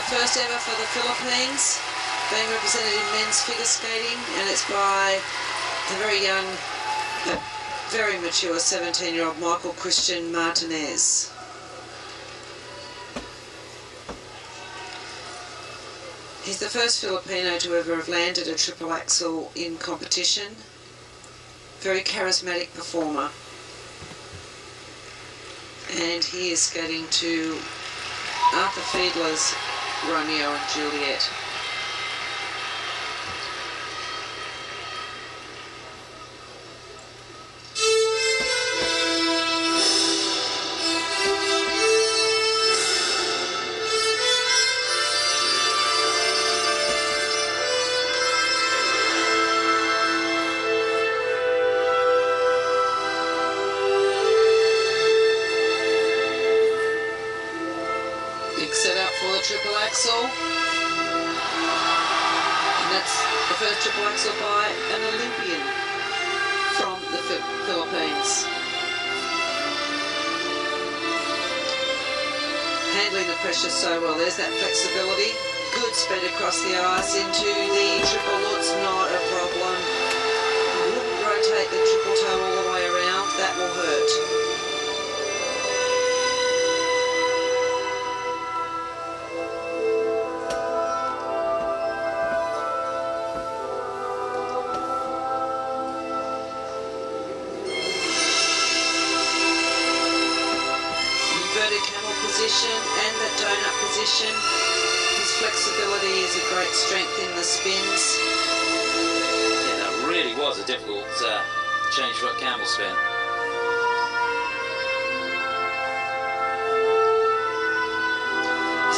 the first ever for the Philippines, being represented in men's figure skating, and it's by the very young, but very mature 17-year-old Michael Christian Martinez. He's the first Filipino to ever have landed a triple axel in competition. Very charismatic performer. And he is skating to Arthur Fiedler's Romeo and Juliet. Big setup for the triple axel. And that's the first triple axel by an Olympian from the Philippines. Handling the pressure so well. There's that flexibility. Good speed across the ice into the triple lutz, not a problem. Wouldn't rotate the triple toe all the way around. That will hurt. Position. His flexibility is a great strength in the spins. Yeah, that really was a difficult uh, change foot camel spin.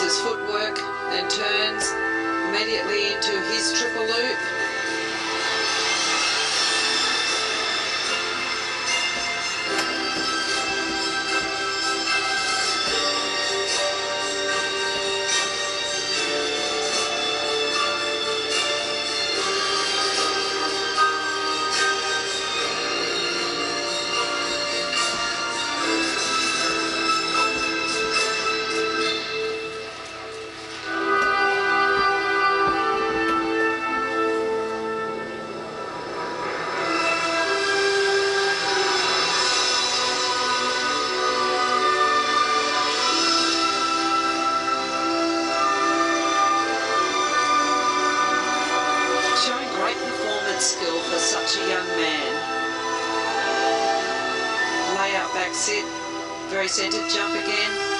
His footwork and turns immediately into his triple loop. Skill for such a young man. Lay out back sit, very centered jump again.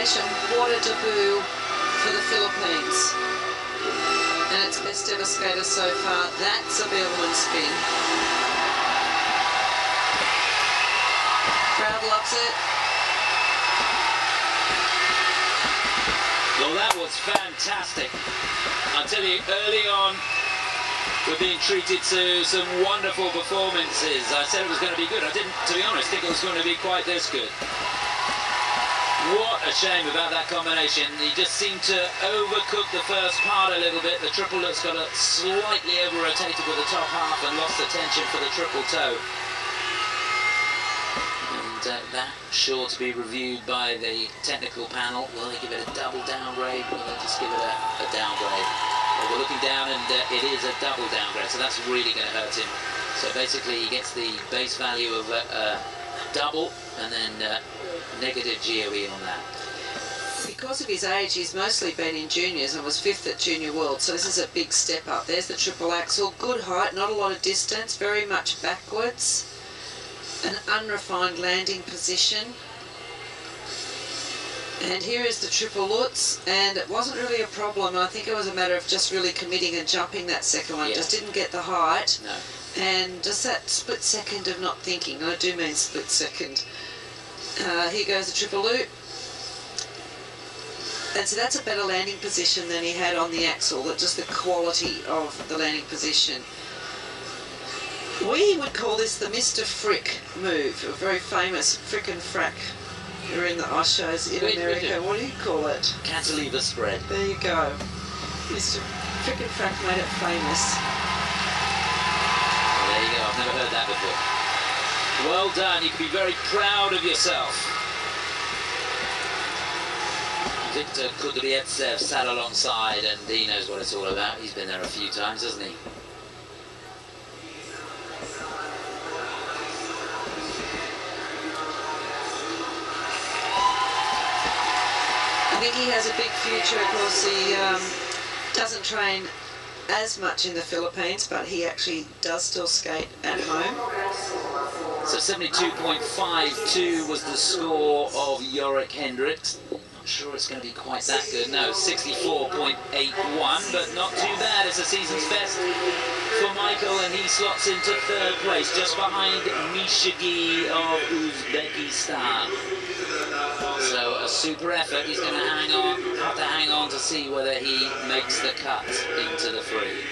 A debut for the Philippines. And its best ever skater so far. That's a Biellmann spin. Crowd loves it. Well, that was fantastic. I tell you, early on, we're being treated to some wonderful performances. I said it was going to be good. I didn't, to be honest, think it was going to be quite this good. What a shame about that combination. He just seemed to overcook the first part a little bit. The triple lutz got a slightly over-rotated with the top half and lost the tension for the triple toe. And uh, that sure to be reviewed by the technical panel. Will they give it a double downgrade? Will they just give it a, a downgrade? Well, we're looking down and uh, it is a double downgrade, so that's really going to hurt him. So basically he gets the base value of a, a double and then uh, negative GOE on that. Because of his age, he's mostly been in juniors and was fifth at Junior World, so this is a big step up. There's the triple axel, good height, not a lot of distance, very much backwards. An unrefined landing position. And here is the triple lutz, and it wasn't really a problem. I think it was a matter of just really committing and jumping that second one. Yeah. Just didn't get the height, No. and just that split second of not thinking. And I do mean split second. Uh, here goes the triple loop. And so that's a better landing position than he had on the axel, that just the quality of the landing position. We would call this the Mr. Frick move, a very famous Frick and Frack. You're in the ice shows in we America. What do you call it? Cantilever spread. There you go. Mr. Frick and frack made it famous. There you go. I've never heard that before. Well done. You can be very proud of yourself. Victor Kudryavtsev sat alongside and he knows what it's all about. He's been there a few times, hasn't he? I think he has a big future. Of course, he um, doesn't train as much in the Philippines, but he actually does still skate at home. So 72.52 was the score of Jorik Hendrickx. Not sure it's going to be quite that good. No, 64.81, but not too bad. It's a season's best for Michael, and he slots into third place, just behind Misha Ge of Uzbekistan. So a super effort. He's going to hang on, have to hang on to see whether he makes the cut into the free.